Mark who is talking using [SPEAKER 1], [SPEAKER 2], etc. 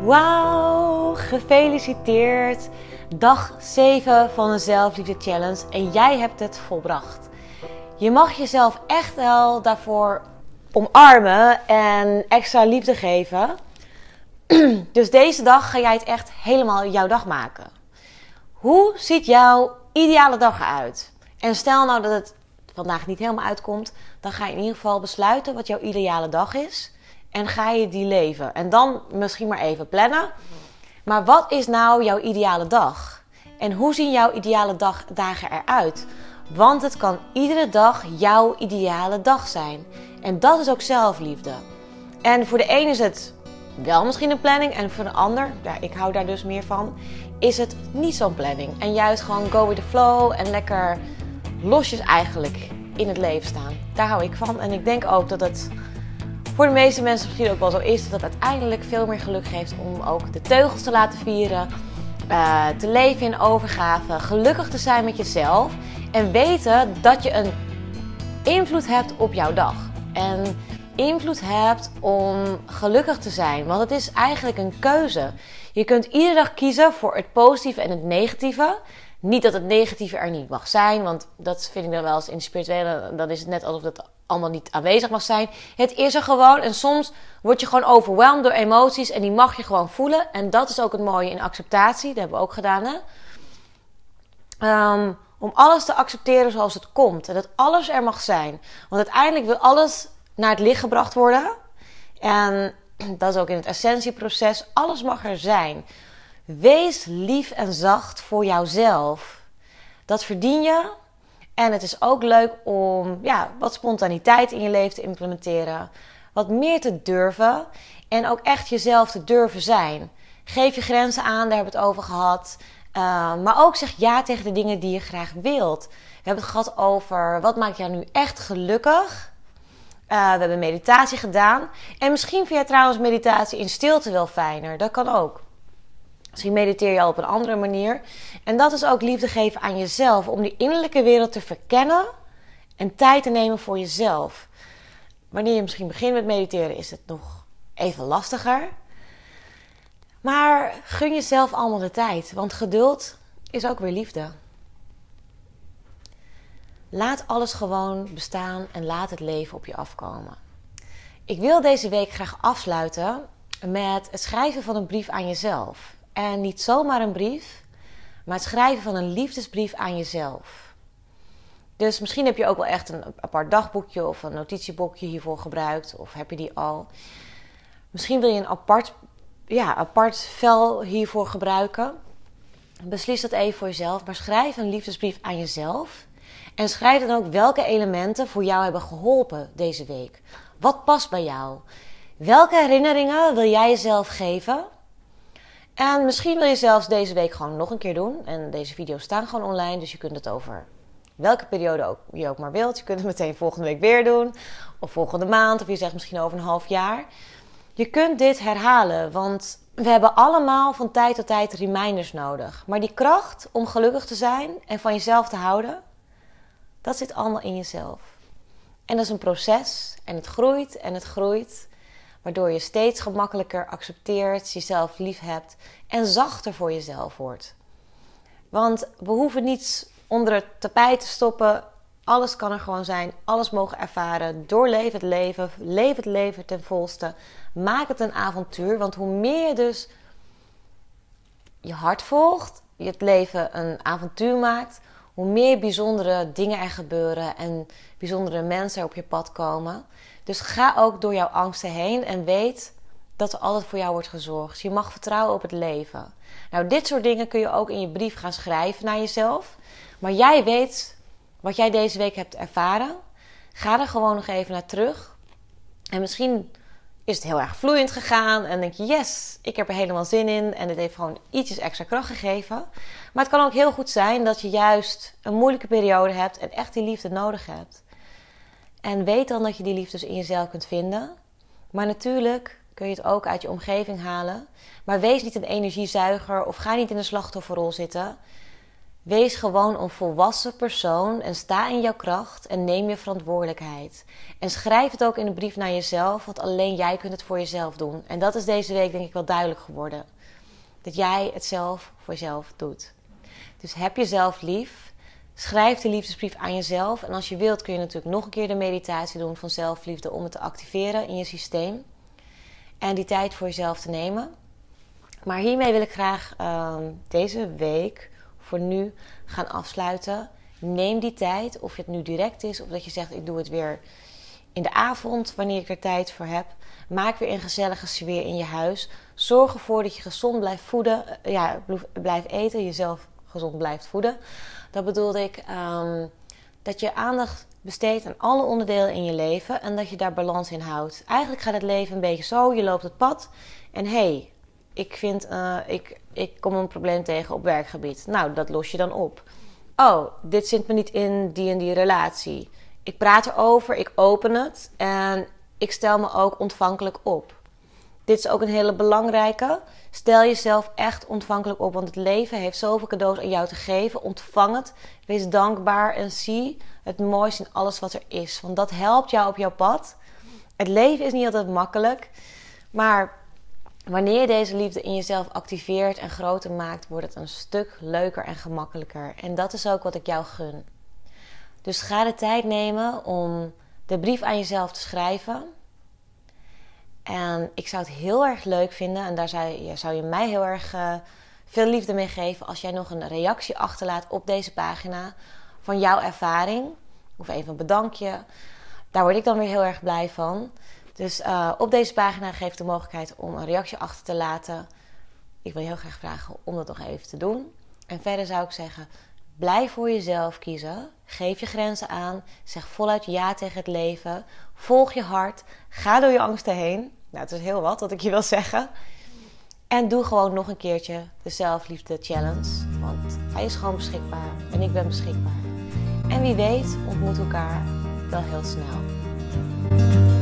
[SPEAKER 1] Wauw, gefeliciteerd. Dag 7 van de Zelfliefde Challenge en jij hebt het volbracht. Je mag jezelf echt wel daarvoor omarmen en extra liefde geven. Dus deze dag ga jij het echt helemaal jouw dag maken. Hoe ziet jouw ideale dag eruit? En stel nou dat het vandaag niet helemaal uitkomt, dan ga je in ieder geval besluiten wat jouw ideale dag is. En ga je die leven. En dan misschien maar even plannen. Maar wat is nou jouw ideale dag? En hoe zien jouw ideale dag, dagen eruit? Want het kan iedere dag jouw ideale dag zijn. En dat is ook zelfliefde. En voor de een is het wel misschien een planning. En voor de ander, ja, ik hou daar dus meer van, is het niet zo'n planning. En juist gewoon go with the flow en lekker losjes eigenlijk in het leven staan. Daar hou ik van. En ik denk ook dat het voor de meeste mensen misschien ook wel zo is dat het uiteindelijk veel meer geluk geeft om ook de teugels te laten vieren. Uh, te leven in overgave, gelukkig te zijn met jezelf en weten dat je een invloed hebt op jouw dag. En invloed hebt om gelukkig te zijn. Want het is eigenlijk een keuze. Je kunt iedere dag kiezen voor het positieve en het negatieve. Niet dat het negatieve er niet mag zijn, want dat vind ik dan wel eens in spirituele. Dan is het net alsof dat allemaal niet aanwezig mag zijn. Het is er gewoon en soms word je gewoon overweldigd door emoties en die mag je gewoon voelen. En dat is ook het mooie in acceptatie, dat hebben we ook gedaan. Hè? Um, om alles te accepteren zoals het komt en dat alles er mag zijn. Want uiteindelijk wil alles naar het licht gebracht worden. En dat is ook in het essentieproces. Alles mag er zijn. Wees lief en zacht voor jouzelf. Dat verdien je. En het is ook leuk om ja, wat spontaniteit in je leven te implementeren. Wat meer te durven. En ook echt jezelf te durven zijn. Geef je grenzen aan, daar hebben we het over gehad. Uh, maar ook zeg ja tegen de dingen die je graag wilt. We hebben het gehad over wat maakt jou nu echt gelukkig. Uh, we hebben meditatie gedaan. En misschien vind jij trouwens meditatie in stilte wel fijner. Dat kan ook. Misschien mediteer je al op een andere manier. En dat is ook liefde geven aan jezelf. Om die innerlijke wereld te verkennen en tijd te nemen voor jezelf. Wanneer je misschien begint met mediteren, is het nog even lastiger. Maar gun jezelf allemaal de tijd, want geduld is ook weer liefde. Laat alles gewoon bestaan en laat het leven op je afkomen. Ik wil deze week graag afsluiten met het schrijven van een brief aan jezelf. En niet zomaar een brief, maar het schrijven van een liefdesbrief aan jezelf. Dus misschien heb je ook wel echt een apart dagboekje of een notitieboekje hiervoor gebruikt, of heb je die al. Misschien wil je een apart, ja, apart vel hiervoor gebruiken. Beslis dat even voor jezelf, maar schrijf een liefdesbrief aan jezelf. En schrijf dan ook welke elementen voor jou hebben geholpen deze week. Wat past bij jou? Welke herinneringen wil jij jezelf geven? En misschien wil je zelfs deze week gewoon nog een keer doen. En deze video's staan gewoon online, dus je kunt het over welke periode ook, je ook maar wilt. Je kunt het meteen volgende week weer doen, of volgende maand, of je zegt misschien over een half jaar. Je kunt dit herhalen, want we hebben allemaal van tijd tot tijd reminders nodig. Maar die kracht om gelukkig te zijn en van jezelf te houden, dat zit allemaal in jezelf. En dat is een proces en het groeit en het groeit. Waardoor je steeds gemakkelijker accepteert, jezelf lief hebt en zachter voor jezelf wordt. Want we hoeven niets onder het tapijt te stoppen. Alles kan er gewoon zijn. Alles mogen ervaren. Doorleef het leven. Leef het leven ten volste. Maak het een avontuur. Want hoe meer je dus je hart volgt, je het leven een avontuur maakt, hoe meer bijzondere dingen er gebeuren en bijzondere mensen op je pad komen. Dus ga ook door jouw angsten heen en weet dat er altijd voor jou wordt gezorgd. Je mag vertrouwen op het leven. Nou, dit soort dingen kun je ook in je brief gaan schrijven naar jezelf. Maar jij weet wat jij deze week hebt ervaren. Ga er gewoon nog even naar terug. En misschien is het heel erg vloeiend gegaan en denk je, yes, ik heb er helemaal zin in en het heeft gewoon ietsjes extra kracht gegeven. Maar het kan ook heel goed zijn dat je juist een moeilijke periode hebt en echt die liefde nodig hebt. En weet dan dat je die liefde in jezelf kunt vinden. Maar natuurlijk kun je het ook uit je omgeving halen. Maar wees niet een energiezuiger of ga niet in de slachtofferrol zitten. Wees gewoon een volwassen persoon en sta in jouw kracht en neem je verantwoordelijkheid. En schrijf het ook in een brief naar jezelf, want alleen jij kunt het voor jezelf doen. En dat is deze week denk ik wel duidelijk geworden. Dat jij het zelf voor jezelf doet. Dus heb jezelf lief. Schrijf de liefdesbrief aan jezelf. En als je wilt kun je natuurlijk nog een keer de meditatie doen van zelfliefde om het te activeren in je systeem. En die tijd voor jezelf te nemen. Maar hiermee wil ik graag uh, deze week voor nu gaan afsluiten. Neem die tijd, of het nu direct is of dat je zegt ik doe het weer in de avond wanneer ik er tijd voor heb. Maak weer een gezellige sfeer in je huis. Zorg ervoor dat je gezond blijft voeden, eh, ja, blijft eten, jezelf gezond blijft voeden. Dat bedoelde ik um, dat je aandacht besteedt aan alle onderdelen in je leven en dat je daar balans in houdt. Eigenlijk gaat het leven een beetje zo: je loopt het pad en hé, hey, ik, vind, uh, ik, ik kom een probleem tegen op werkgebied. Nou, dat los je dan op. Oh, dit zit me niet in die en die relatie. Ik praat erover, ik open het en ik stel me ook ontvankelijk op. Dit is ook een hele belangrijke. Stel jezelf echt ontvankelijk op, want het leven heeft zoveel cadeaus aan jou te geven. Ontvang het, wees dankbaar en zie het mooiste in alles wat er is. Want dat helpt jou op jouw pad. Het leven is niet altijd makkelijk, maar Wanneer je deze liefde in jezelf activeert en groter maakt, wordt het een stuk leuker en gemakkelijker. En dat is ook wat ik jou gun. Dus ga de tijd nemen om de brief aan jezelf te schrijven. En ik zou het heel erg leuk vinden, en daar zou je, zou je mij heel erg uh, veel liefde mee geven, als jij nog een reactie achterlaat op deze pagina van jouw ervaring. Of even een bedankje. Daar word ik dan weer heel erg blij van. Dus uh, op deze pagina geef de mogelijkheid om een reactie achter te laten. Ik wil je heel graag vragen om dat nog even te doen. En verder zou ik zeggen, blijf voor jezelf kiezen. Geef je grenzen aan. Zeg voluit ja tegen het leven. Volg je hart. Ga door je angsten heen. Nou, het is heel wat wat ik je wil zeggen. En doe gewoon nog een keertje de zelfliefde challenge. Want hij is gewoon beschikbaar. En ik ben beschikbaar. En wie weet ontmoet elkaar wel heel snel.